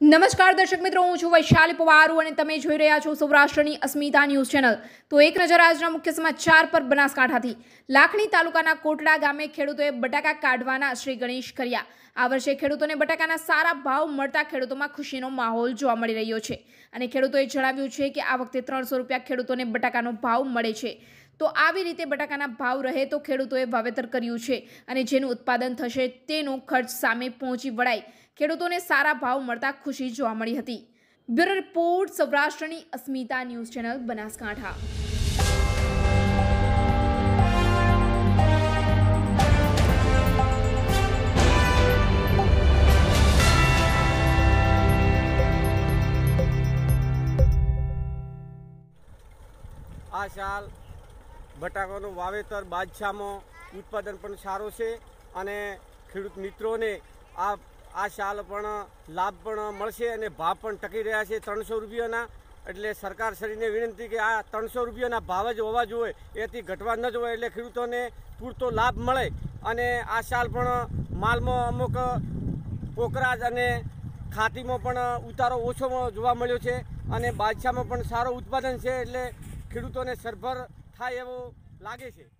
નમસ્કાર દર્શક મિત્રો, હું છું વૈશાલી પવારુ અને તમે જોઈ રહ્યા છો સૌરાષ્ટ્રની અસ્મિતા ન્યૂઝ ચેનલ. તો એક નજર આજના મુખ્ય સમાચાર પર બનાસકાંઠાથી. લાખણી તાલુકાના કોટડા ગામે ખેડૂતોએ બટાકા કાઢવાના શ્રી ગણેશ કર્યા. આ વર્ષે ખેડૂતોને બટાકાના સારા ભાવ મળતા ખેડૂતોમાં ખુશીનો માહોલ જોવા મળી રહ્યો છે. અને ખેડૂતોએ જણાવ્યું છે કે આ વખતે ત્રણસો રૂપિયા ખેડૂતોને બટાકાનો ભાવ મળે છે. તો આવી રીતે બટાકાના ભાવ રહે તો ખેડૂતોએ વાવેતર કર્યું છે અને જેનું ઉત્પાદન થશે તેનો ખર્ચ સામે પહોંચી વળાય. ખેડૂતોને સારા ભાવ મળતા ખુશી જોવા મળી હતી. બ્યુરો રિપોર્ટ, સૌરાષ્ટ્રની અસ્મિતા ન્યૂઝ ચેનલ, બનાસકાંઠા. આ સાલ બટાકાનું વાવેતર બાદશાહમાં ઉત્પાદન પણ સારું છે અને ખેડૂત મિત્રોને આ આ શાલ પણ લાભ પણ મળશે અને ભાવ પણ ટકી રહ્યા છે ત્રણસો રૂપિયાના. એટલે સરકાર શ્રીને વિનંતી કે આ ત્રણસો રૂપિયાના ભાવ જ હોવા જોઈએ. એથી ઘટવા ન જોઈએ એટલે ખેડૂતોને પૂરતો લાભ મળે. અને આ શાલ પણ માલમાં અમુક પોકરાજ અને ખાતીમાં પણ ઉતારો ઓછો જોવા મળ્યો છે. અને બાદશાહમાં પણ સારો ઉત્પાદન છે એટલે ખેડૂતોને સરભર થાય એવું લાગે છે.